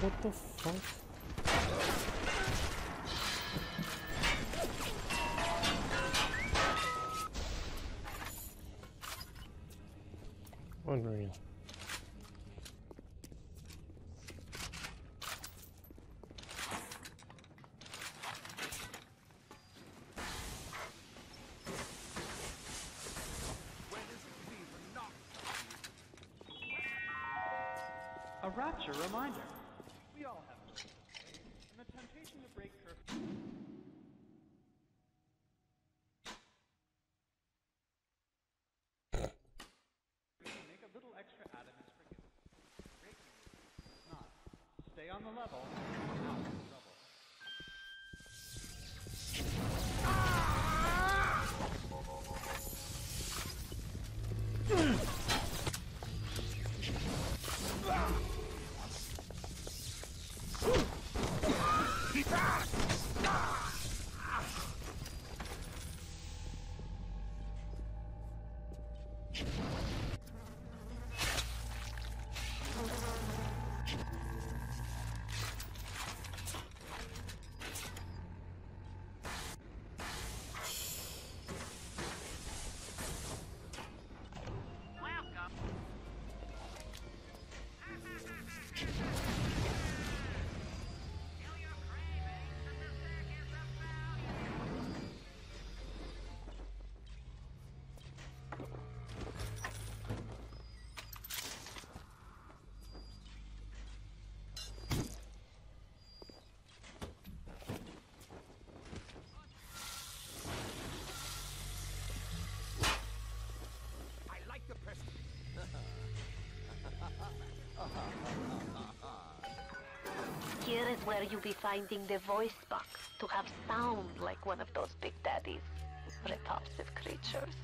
What the fuck? Unreal. A rapture reminder. on the level. Here is where you'll be finding the voice box to have sound like one of those big daddies. Repulsive creatures.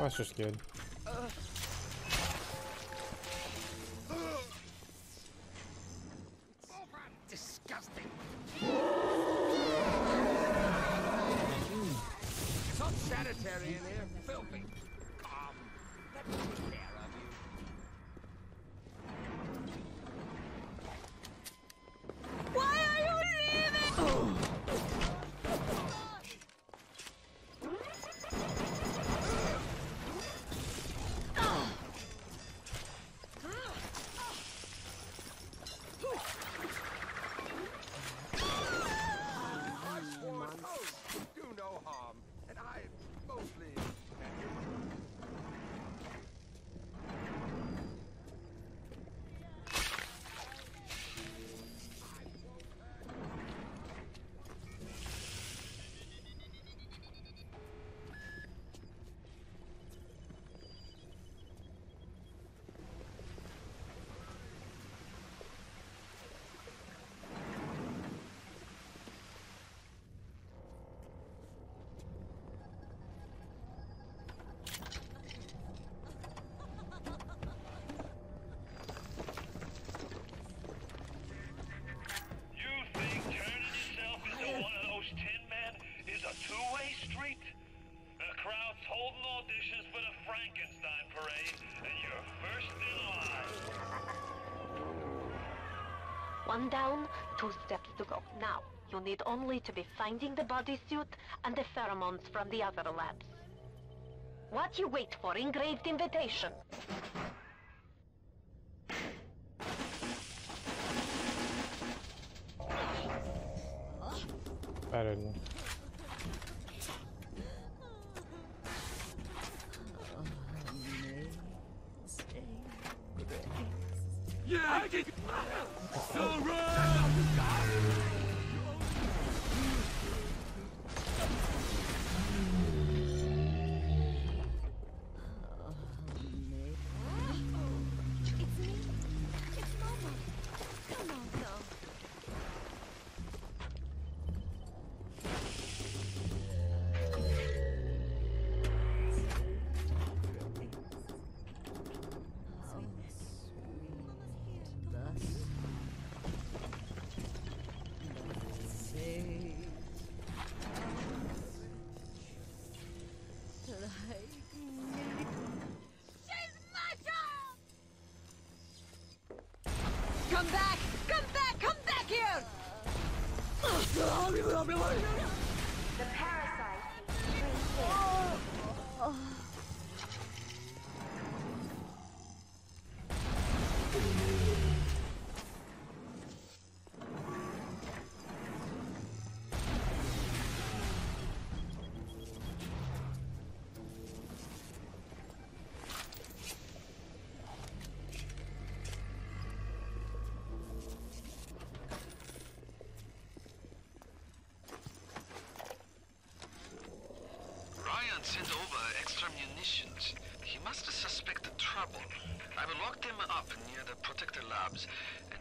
That's just good. One down, two steps to go. Now, you need only to be finding the bodysuit and the pheromones from the other labs. What you wait for? Engraved invitation. Better than Come back! Come back! Come back here! The parasite Ryan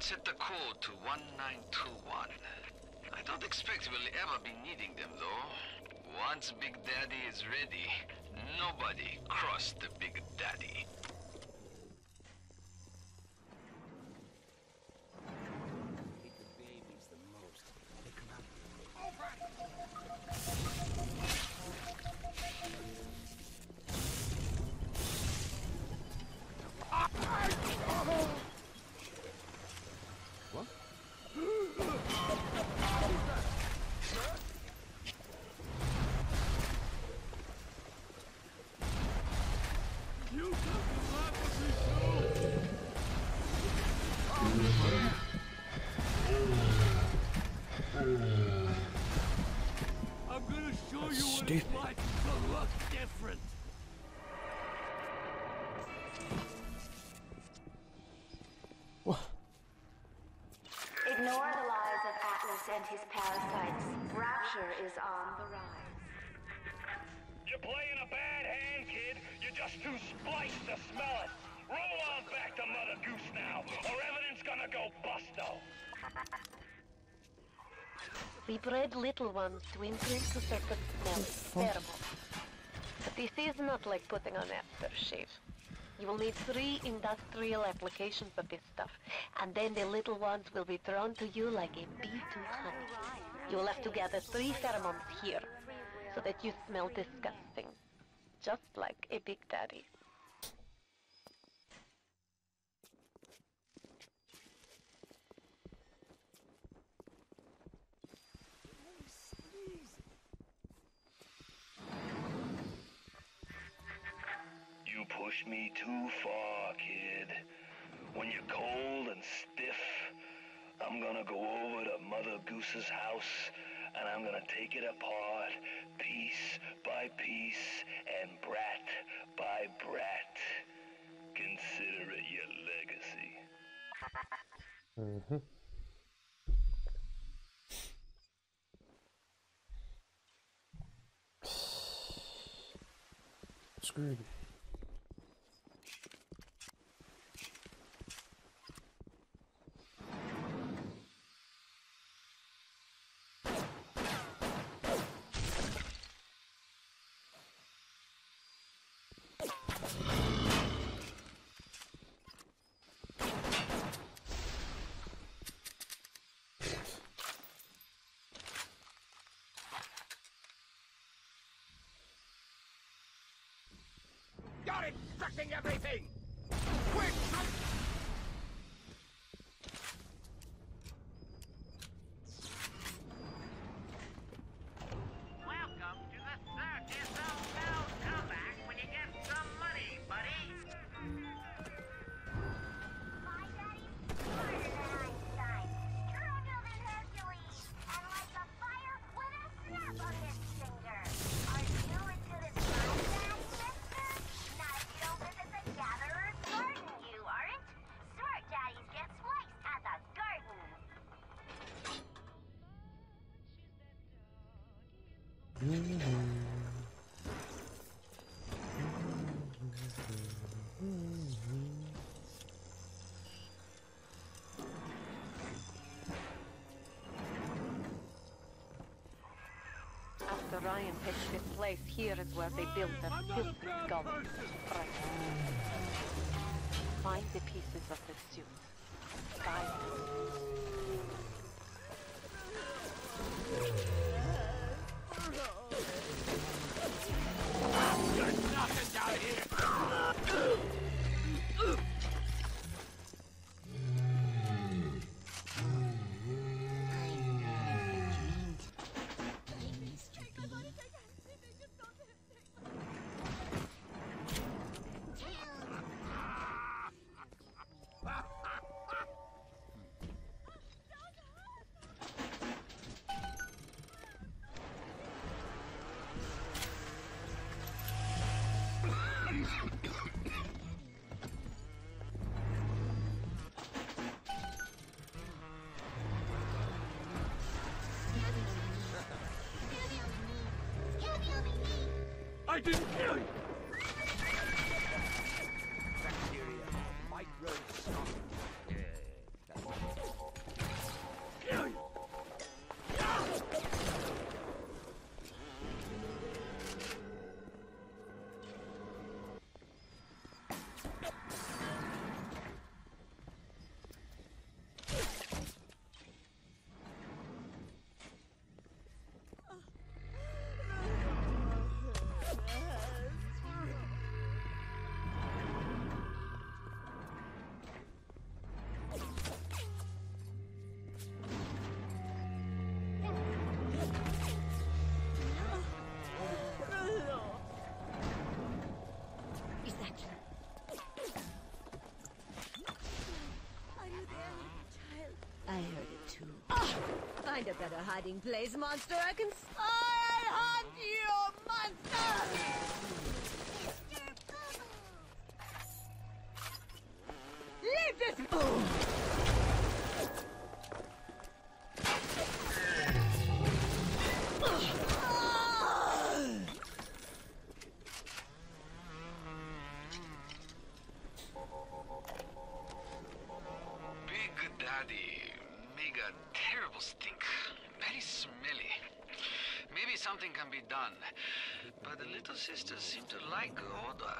set the code to 1921. I don't expect we'll ever be needing them, though. Once Big Daddy is ready, nobody cross the Big Daddy. Rapture is on the rise. You're playing a bad hand, kid. You're just too spliced to smell it. Roll on back to Mother Goose now, or everything's gonna go busto. We bred little ones to imprint to certain smells, pheromones. But this is not like putting on aftershave. You will need three industrial applications of this stuff, and then the little ones will be thrown to you like a bee to honey. You will have to gather three pheromones here, so that you smell disgusting. Just like a big daddy. You push me too far, kid. When you're cold and stiff, I'm gonna go over to Mother Goose's house and I'm gonna take it apart piece by piece and brat by brat. Consider it your legacy. Mm-hmm. Screwed. After Ryan picked this place, here is where they built a filthy. Right. Find the pieces of the suit. Buy them. Hey, I didn't Find a better hiding place, monster. I can. s- I hunt you, monster! Something can be done. But the little sisters seem to like order.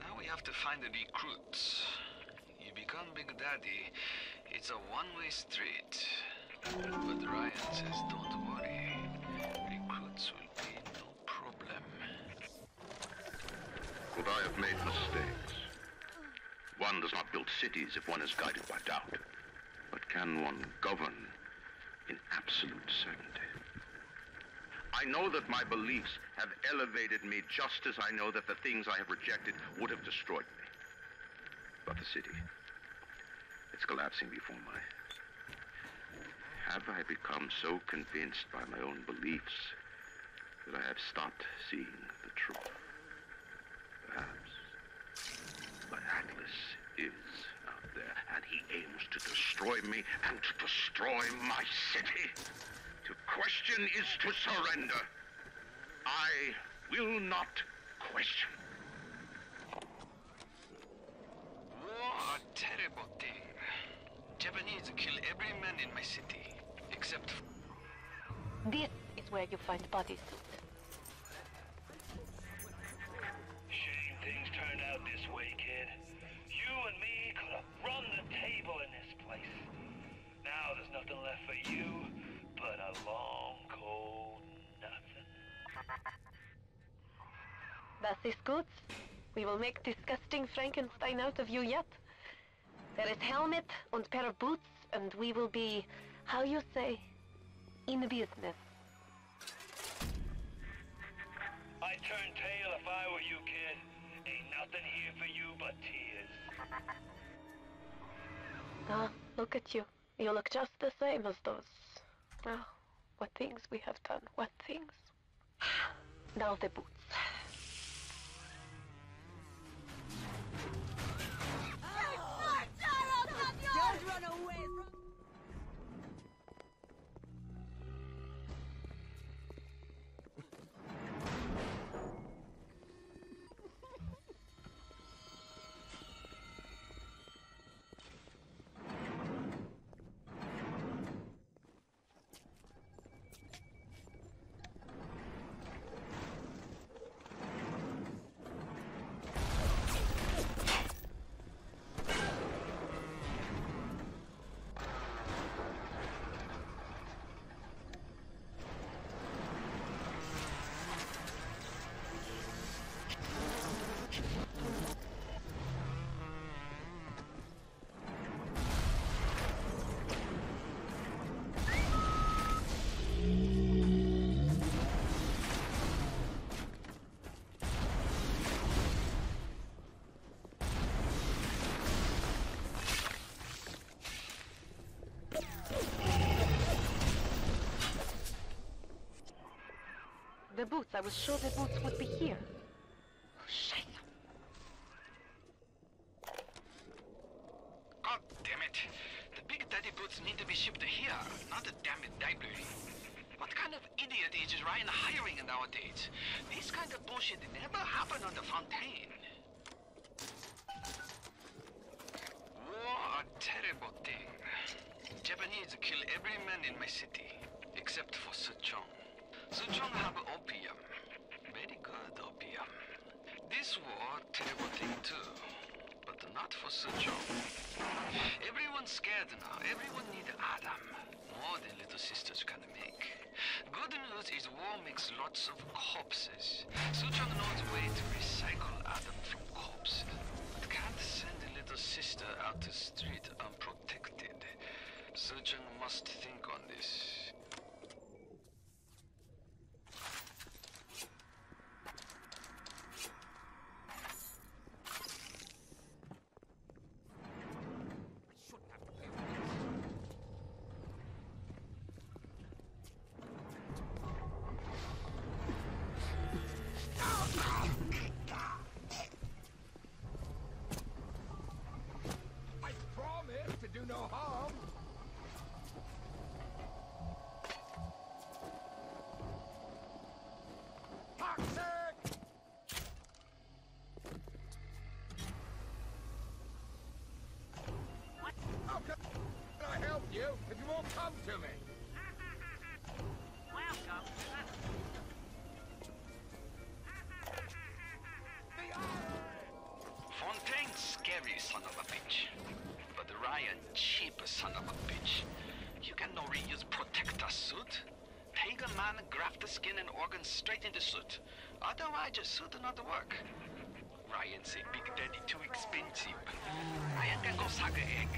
Now we have to find the recruits. You become Big Daddy, it's a one-way street. But Ryan says don't worry. Recruits will be no problem. Could I have made mistakes. One does not build cities if one is guided by doubt. But can one govern in absolute certainty? I know that my beliefs have elevated me just as I know that the things I have rejected would have destroyed me. But the city, it's collapsing before my... Have I become so convinced by my own beliefs that I have stopped seeing the truth? Perhaps. But Atlas is out there, and he aims to destroy me and to destroy my city. To question is to surrender. I will not question. War, a terrible thing. Japanese kill every man in my city, except for... This is where you find bodysuit. Shame things turned out this way, kid. You and me could have run the table in this place. Now there's nothing left for you but a long, cold nothing. Das ist gut. We will make disgusting Frankenstein out of you yet. There is helmet and pair of boots, and we will be, how you say, in business. I'd turn tail if I were you, kid. Ain't nothing here for you but tears. Ah, look at you. You look just the same as those. Ah, what things we have done. What things. Now the boots. boots. I was sure the boots would be here. you if you won't come to me. Welcome. Fontaine's scary son of a bitch, but Ryan cheap son of a bitch. You can no reuse protector suit. Pagan man graft the skin and organs straight into suit. Otherwise, your suit do not work. Ryan say Big Daddy too expensive. Ryan can go saga egg.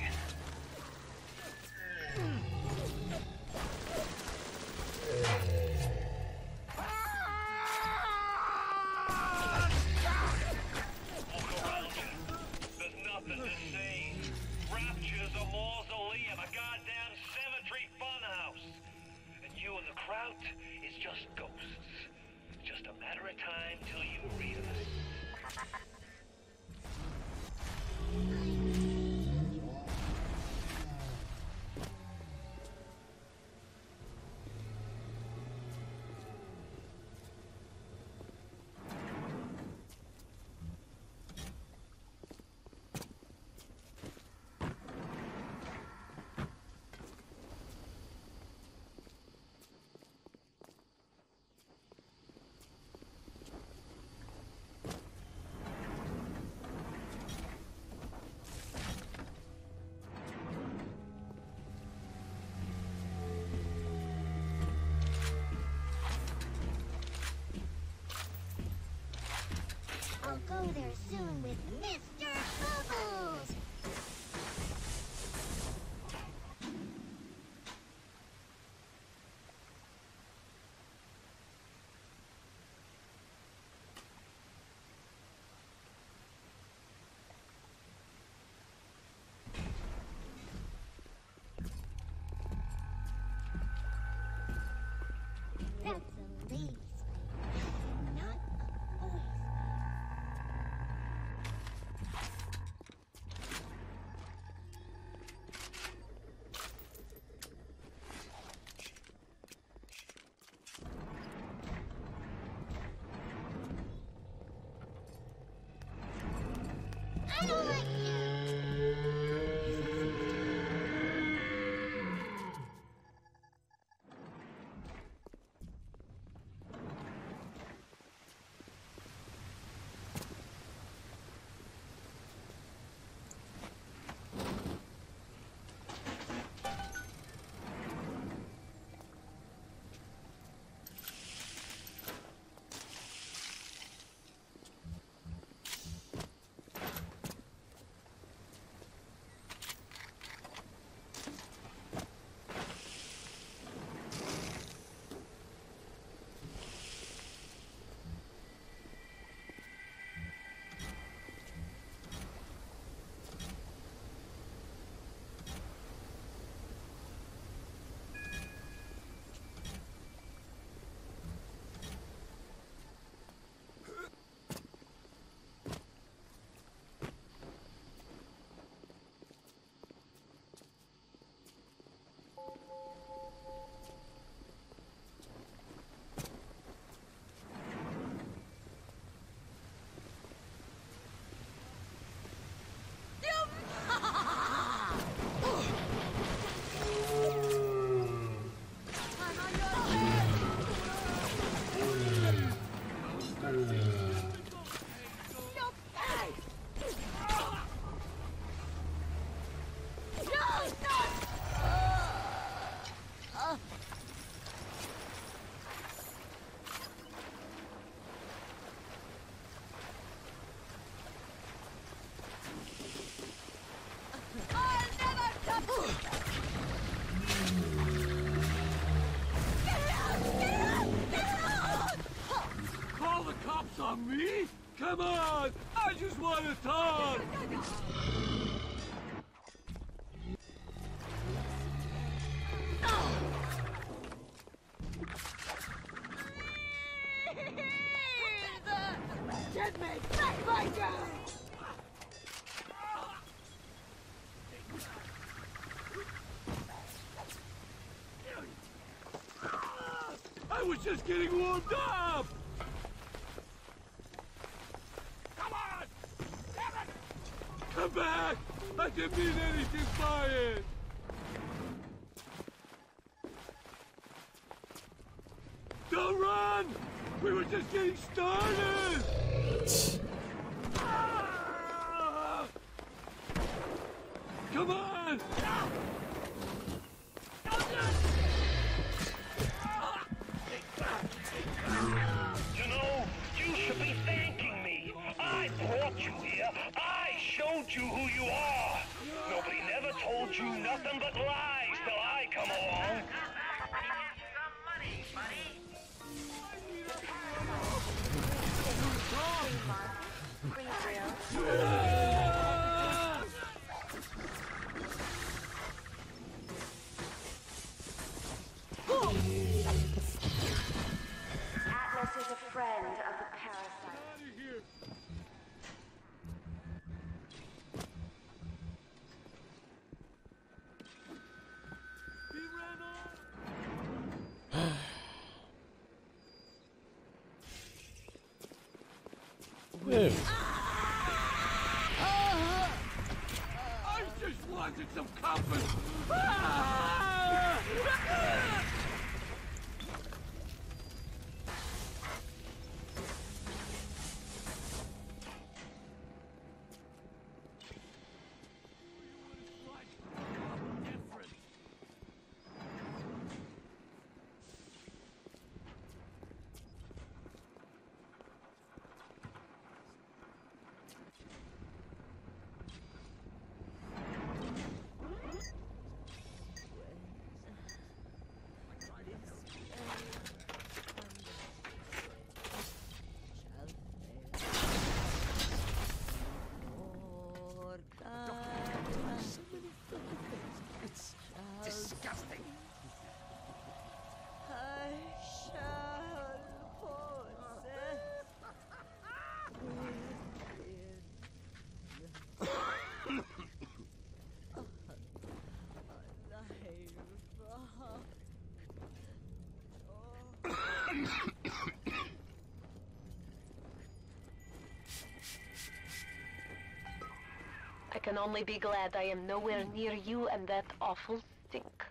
I'll go there soon with Mr. Boo Come on! I just want to talk! Didn't mean anything by it! Some can only be glad I am nowhere near you and that awful stink.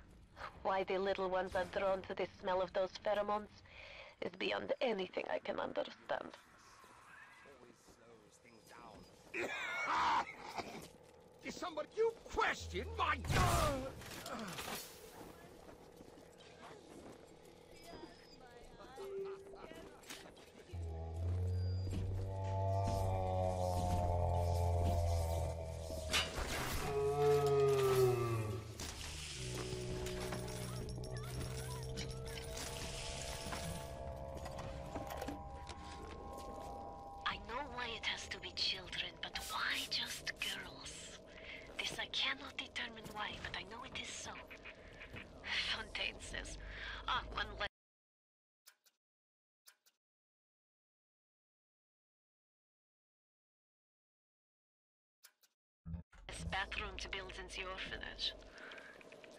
Why the little ones are drawn to the smell of those pheromones is beyond anything I can understand. Is somebody you question my the orphanage.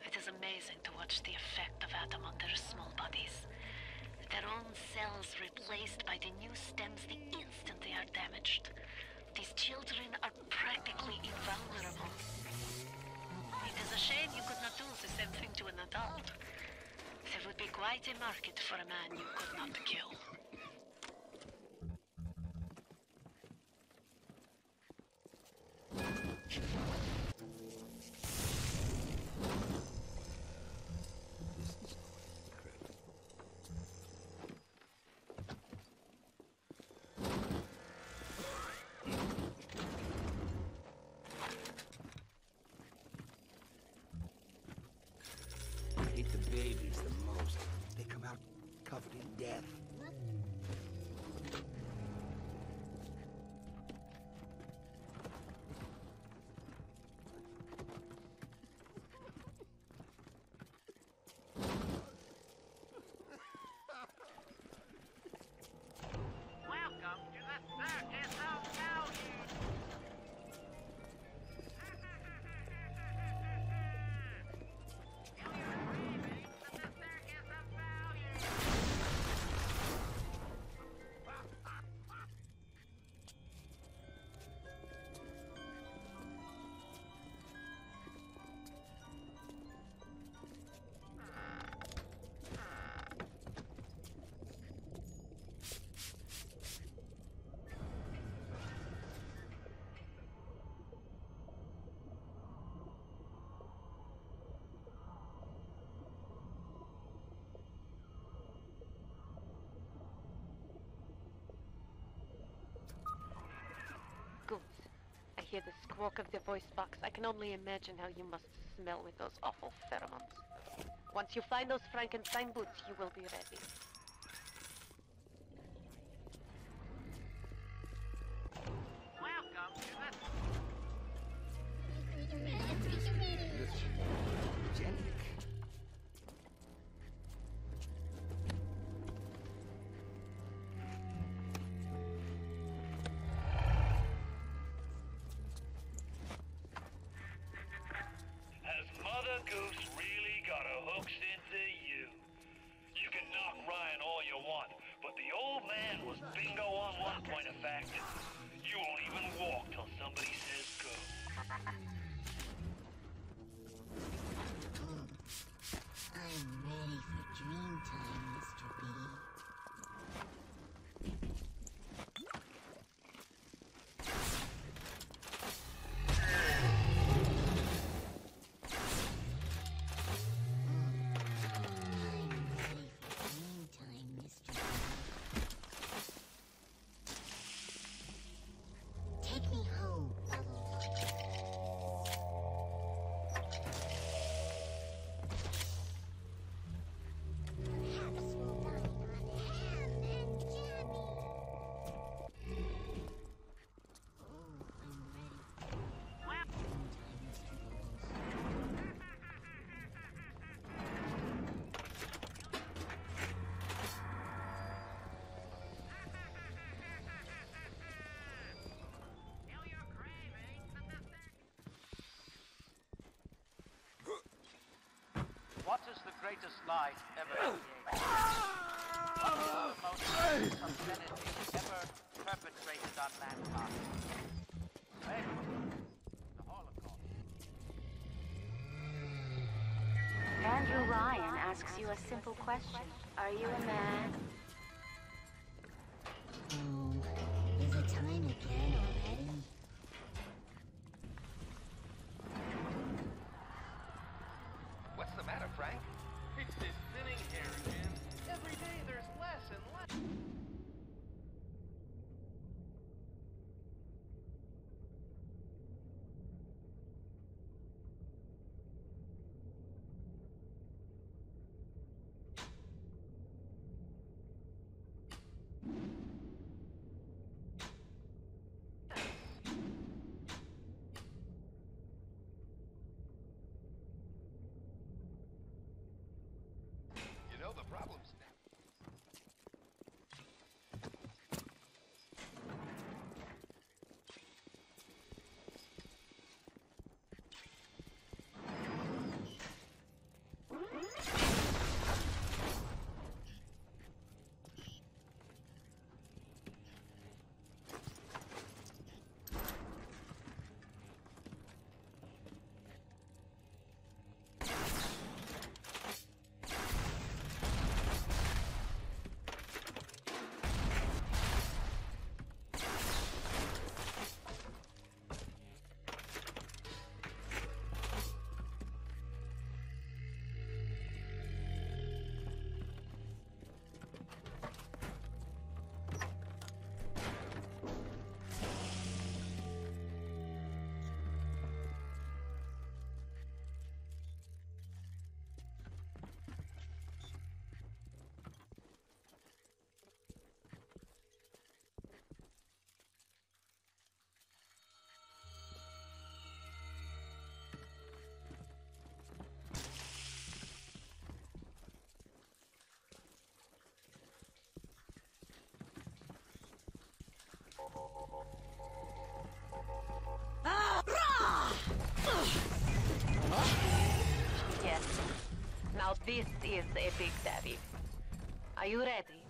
It is amazing to watch the effect of ADAM on their small bodies. Their own cells replaced by the new stems the instant they are damaged. These children are practically invulnerable. It is a shame you could not do the same thing to an adult. There would be quite a market for a man you could not kill. Hear the squawk of the voice box, I can only imagine how you must smell with those awful pheromones. Once you find those Frankenstein boots, you will be ready. Bingo on one point of fact. You won't even walk till somebody says go. Is the greatest lie ever created? What is the most obscenity ever perpetrated on mankind? The Holocaust. Andrew Ryan asks you a simple question. Are you a man? Yes. Now this is a big daddy. Are you ready?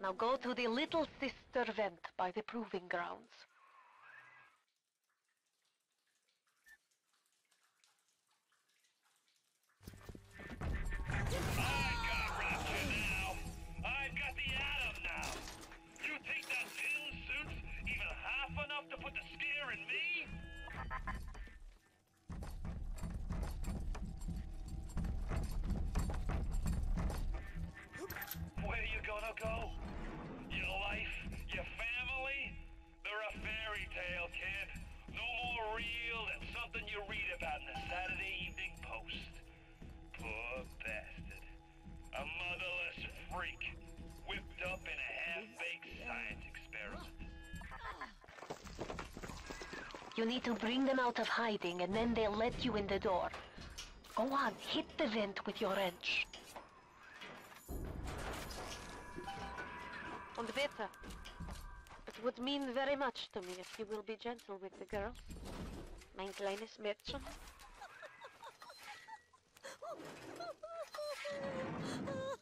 Now go to the little sister vent by the proving grounds. Need to bring them out of hiding and then they'll let you in the door. Go on, hit the vent with your wrench. On the bitte. It would mean very much to me if you will be gentle with the girl. Mein kleines Mädchen.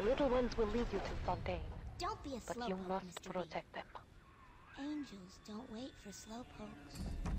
The little ones will lead you to Fontaine, Don't be a but slowpoke, you must Mr. Protect them. Angels don't wait for slowpokes.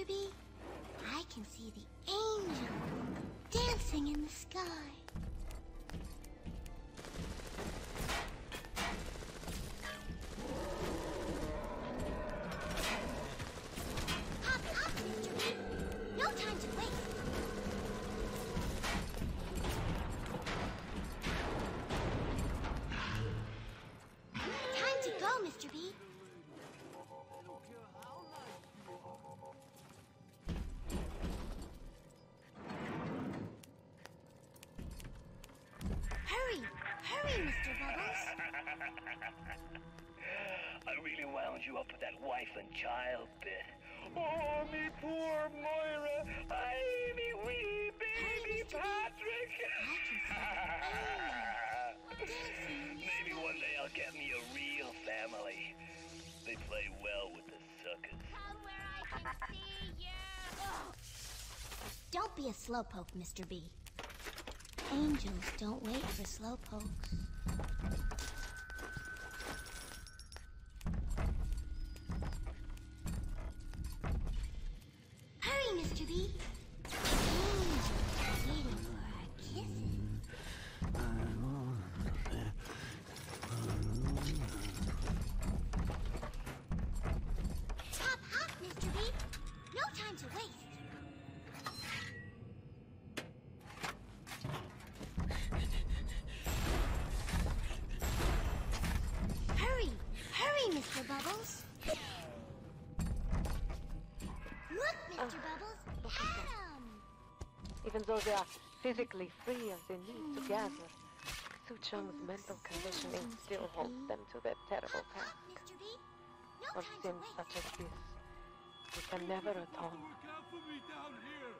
Hurry, Mr. B. I can see the angel dancing in the sky. Wife child bit. Oh, me poor Moira. I me wee baby Mr. Patrick. Maybe one day I'll get me a real family. They play well with the suckers. Come where I can see you! Don't be a slowpoke, Mr. B. Angels don't wait for slowpokes. Physically free as they need to gather, Suchong's mental conditioning still holds them to their terrible Hop, past. hop, Mr. For sins such as this, we can never atone. Look out for me down here!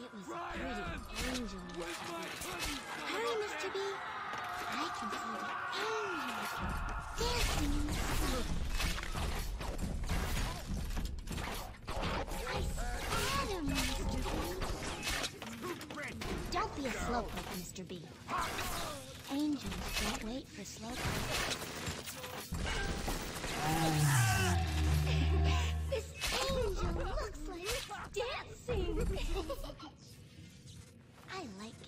It was a pretty angel. Where's my honey, Hurry, of a Mr. B. I can see the angels dancing in the sky. Be a slowpoke, Mr. B. Angels don't wait for slowpokes. this angel looks like it's dancing. I like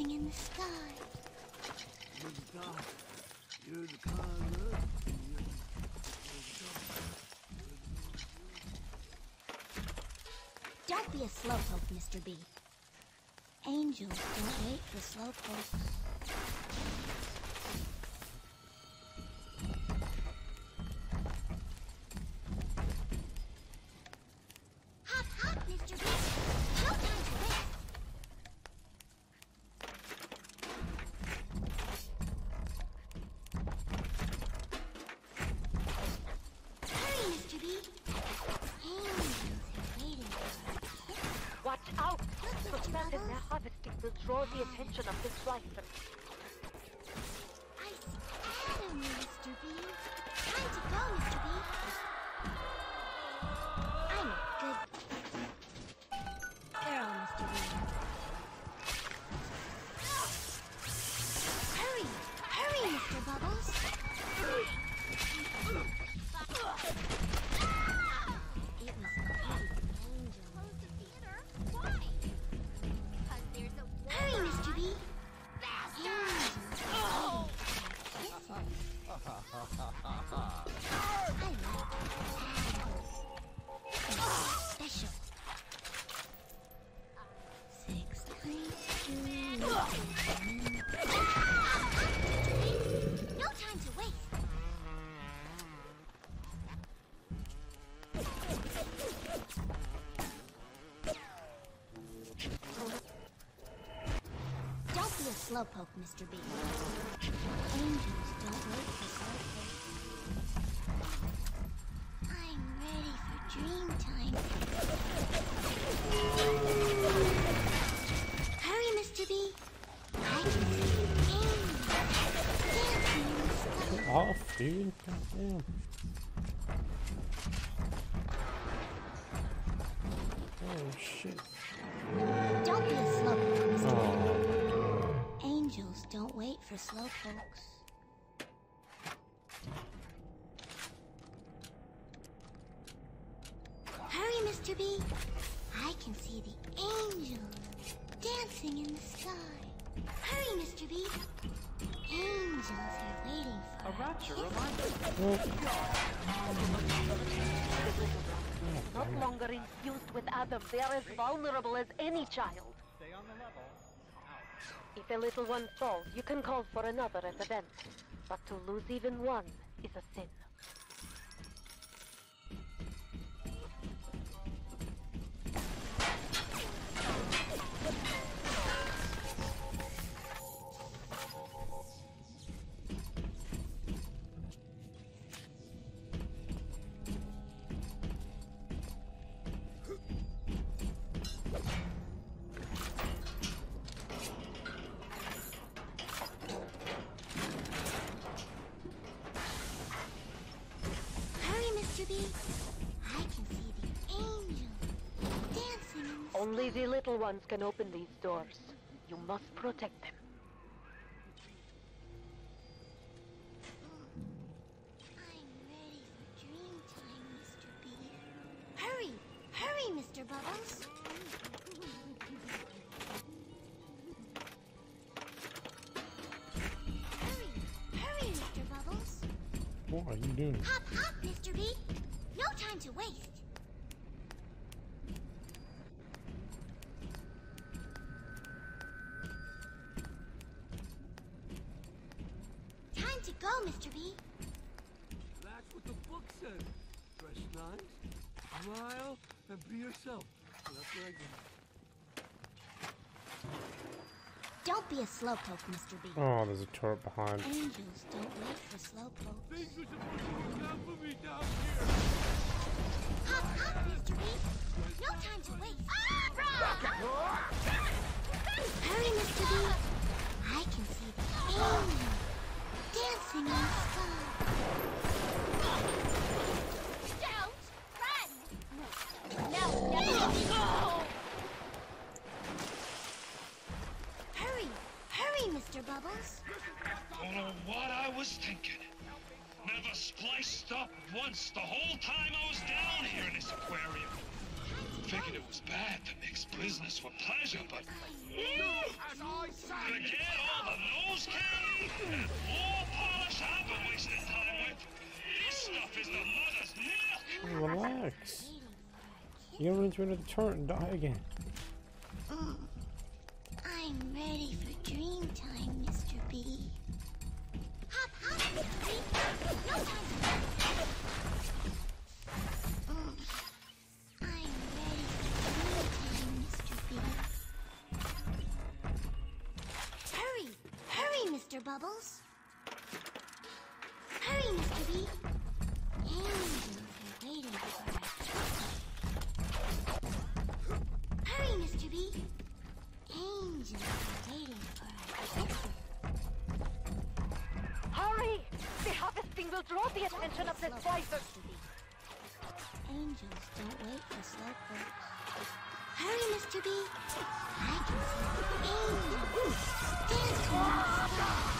dancing in the sky. Don't be a slowpoke, Mr. B. Angels don't wait for slowpokes. Draw of this rifle. I ADAM, Mr. B. Time to go, Mr. B. slowpoke, Mr. B. Angels don't wait for slowpokes. I'm ready for dream time. Hurry, Mr. B. I can see the off, dude. Goddamn. Oh shit. Don't wait for slowpokes. Hurry, Mr. B. I can see the angels dancing in the sky. Hurry, Mr. B. Angels are waiting for A rapture kiss. Not longer infused with ADAM, they are as vulnerable as any child. If a little one falls, you can call for another at event. But to lose even one is a sin. Only the little ones can open these doors. You must protect them. Time to go, Mr. B. That's what the book says. Dress nice, smile, and be yourself. That's what I got. Don't be a slowpoke, Mr. B. Oh, there's a turret behind. Angels don't wait for slowpoke. Things are supposed to work out for me down here. Hop, hop, Mr. B. No time to waste. Ah, Hurry, Mr. B. I can see the angels Figured it was bad to mix business for pleasure, but As I say, forget all the nose candy and floor polish I've been wasting time with. This stuff is the mother's milk. Relax. You're gonna run into another turret and die again. I'm ready for dream time, Mr. B. Hop, hop, Mr. B. No time Bubbles. Hurry, Mr. B. Angels are waiting for us. Hurry, Mr. B. Angels are waiting for us. Hurry! The harvesting will draw the attention of the splicers. Angels don't wait for slowpokes. Hurry, Mr. B. I can see angels dancing in the sky.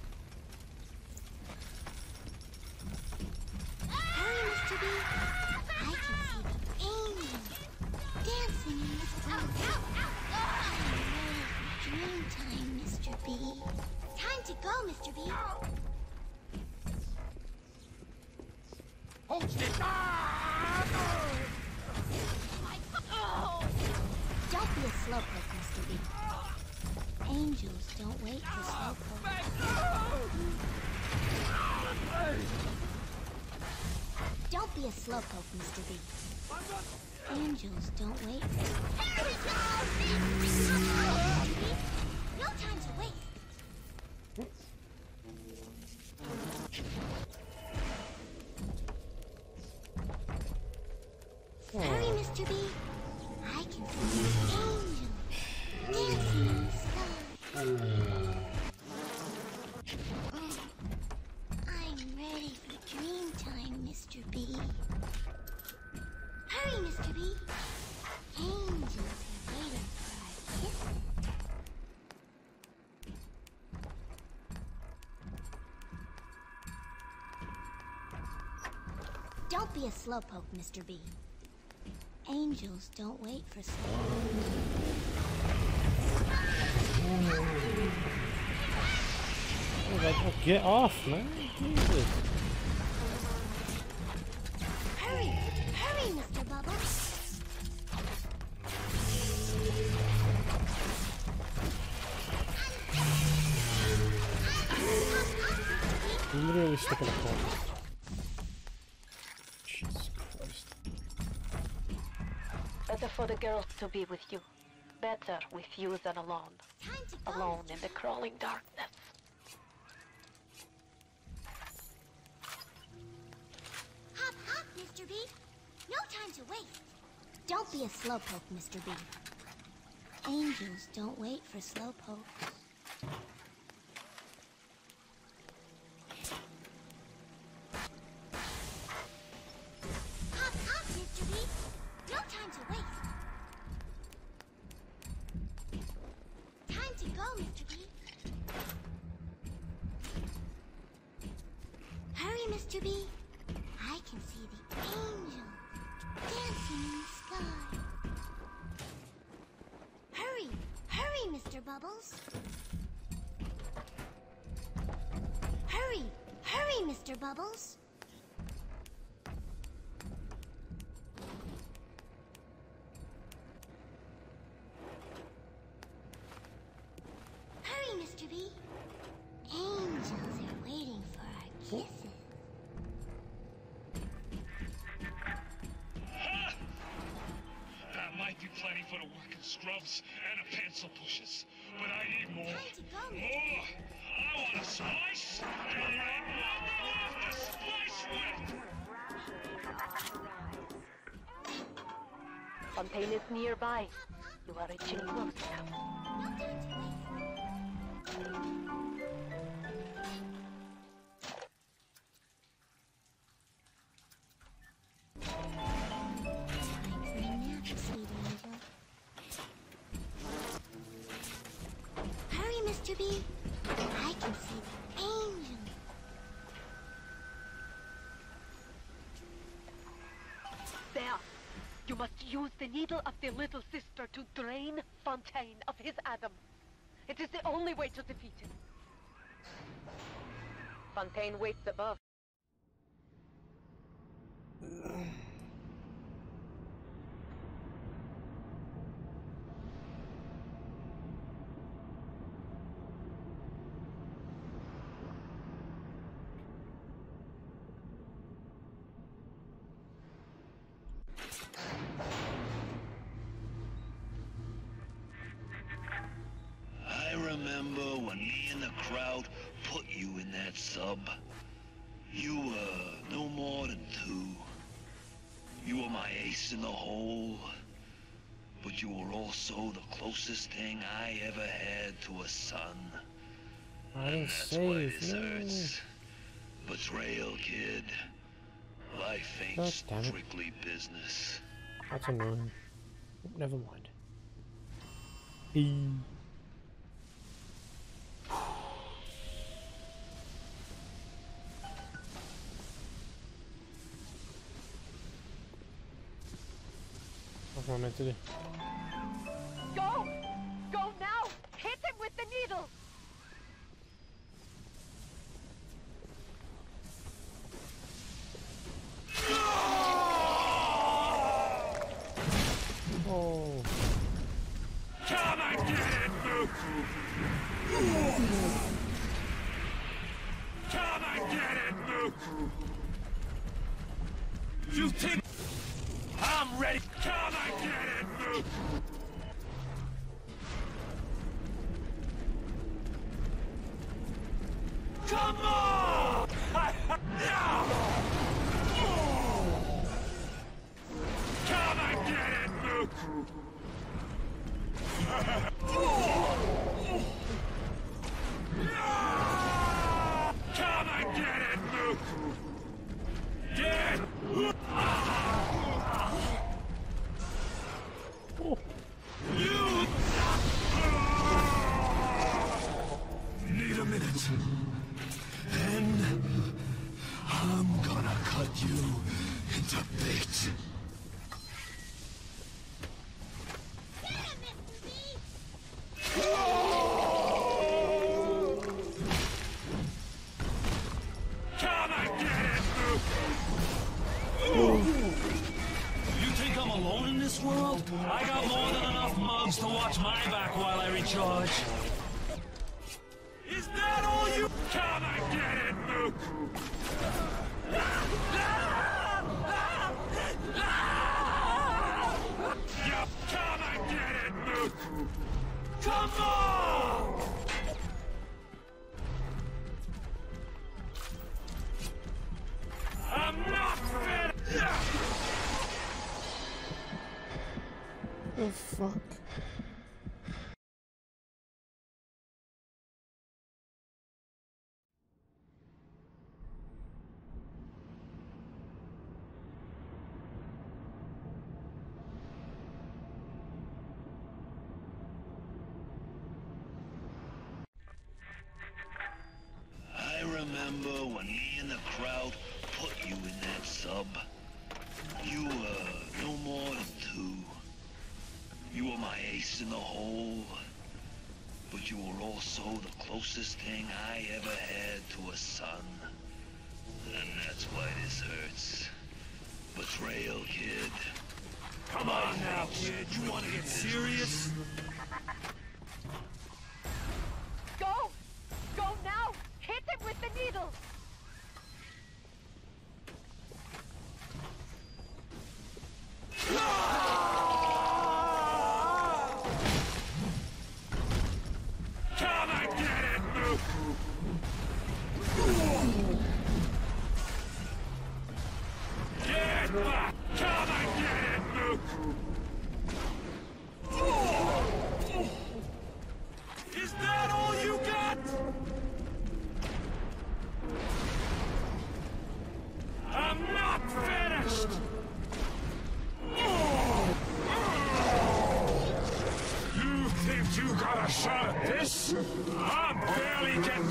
Angels. Don't wait be a slowpoke, Mr. B. Angels don't wait for slowpokes. Oh, like, oh, get off, man. Jesus. Hurry! Hurry, Mr. Bubbles! Literally stuck in a corner. Jesus Christ. Better for the girls to be with you. Better with you than alone. Time to go. Alone in the crawling darkness. Hop, hop, Mr. B. No time to waste. Don't be a slowpoke, Mr. B. Angels don't wait for slowpokes. Working and the pencil pushers, but I need more. Time to go, Mr. More! I want a slice, and I want to splice with! Fontaine is nearby. You are reaching close now. The needle of the little sister to drain Fontaine of his ADAM. It is the only way to defeat him. Fontaine waits above. the crowd put you in that sub. You uh, were no more than two. You were my ace in the hole. But you were also the closest thing I ever had to a son. I didn't That's say why his this hurts. Betrayal, kid. Life ain't God it. strictly business. That's annoying. Never mind. E. What's I And I'm gonna cut you into bits. Remember when me and the crowd put you in that sub. You were no more than two. You were my ace in the hole. But you were also the closest thing I ever had to a son. And that's why this hurts. Betrayal, kid. Come on now, kid. You want to get serious?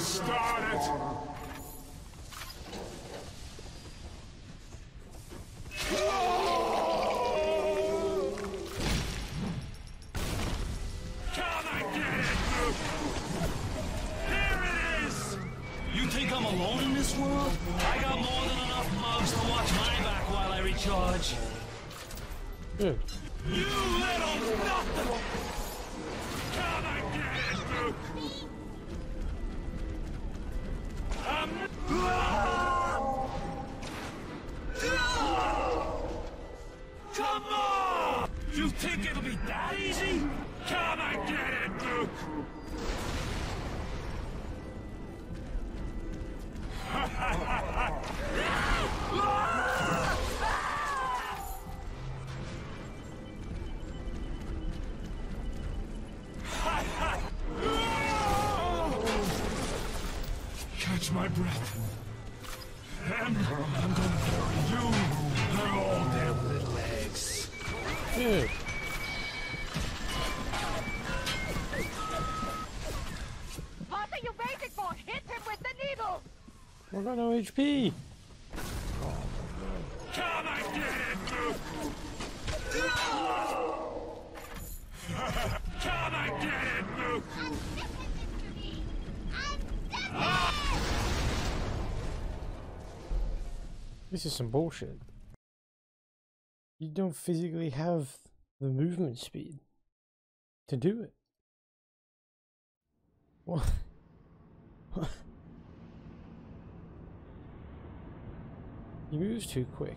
Started. No HP. This is some bullshit. You don't physically have the movement speed to do it. What? he moves too quick.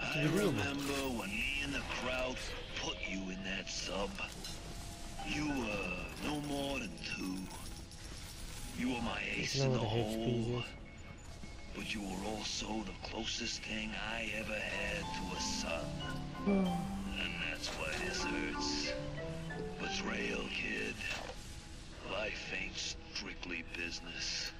I remember when me and the crowd put you in that sub. You were no more than two. You were my ace in no the hole. But you were also the closest thing I ever had to a son. and that's why this hurts. Betrayal, kid. Life ain't strictly business.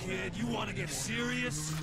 kid. You want to get serious?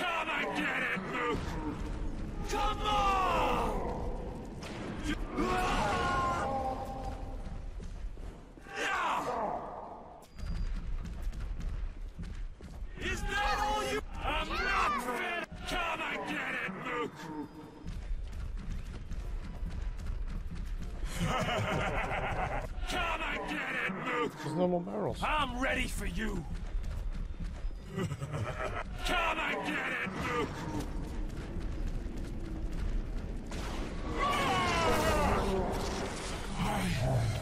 Come and get it, Mook! Come on! Is that all you- I'm not finished! Come and get it, Mook! Come and get it, Mook! There's no more barrels. I'm ready for you! I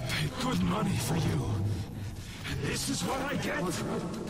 paid good money for you. This is what I get?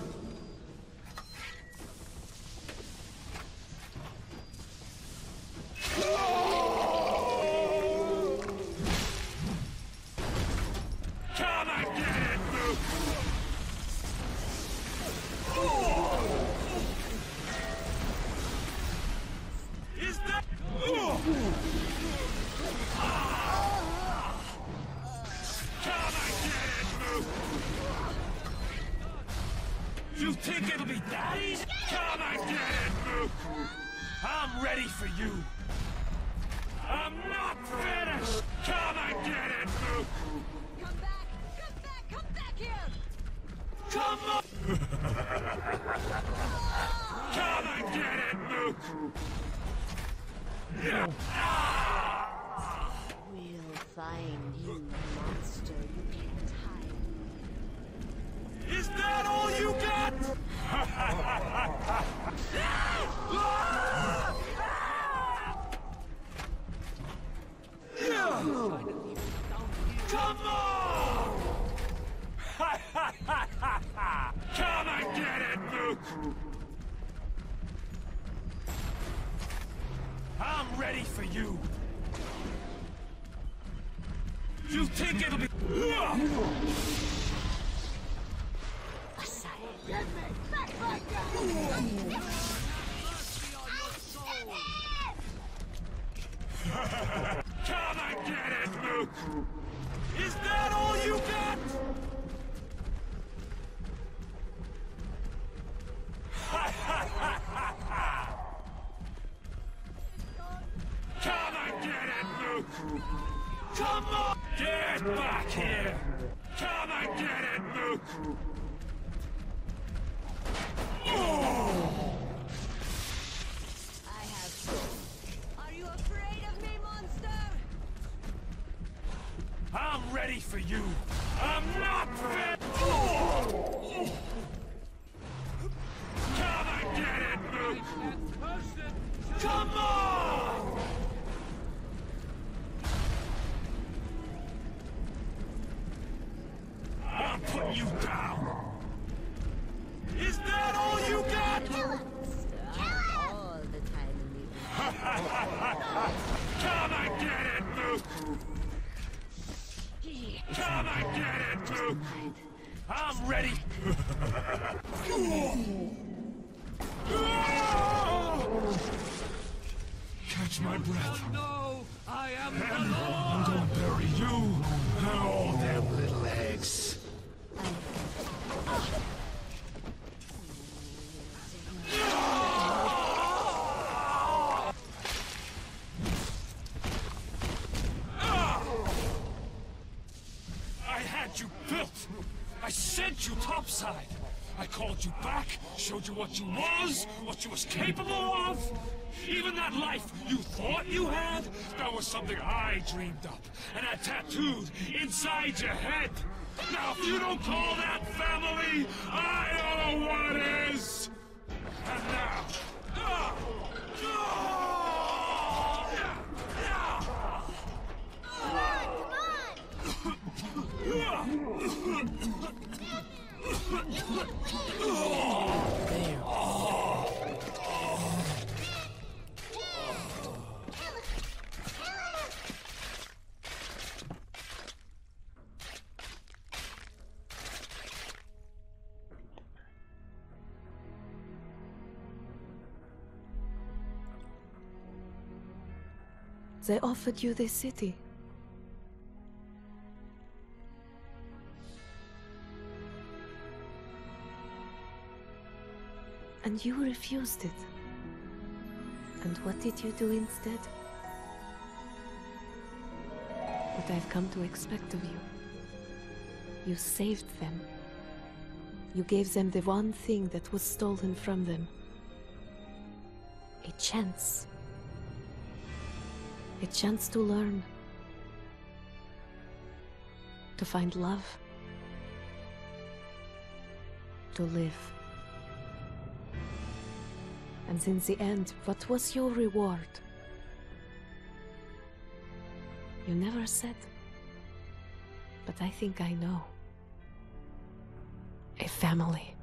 Come and get it, Luke! Is that all you got? Come and get it, Luke! Come on! Get back here! Come and get it, Luke! Ready for you! I'm not fair! Called you back, showed you what you was, what you was capable of. Even that life you thought you had, that was something I dreamed up and had tattooed inside your head. Now, if you don't call that family, I don't know what is. They offered you this city. And you refused it. And what did you do instead? What I've come to expect of you. You saved them. You gave them the one thing that was stolen from them. A chance. A chance to learn. To find love. To live. And in the end, what was your reward? You never said. But I think I know. A family.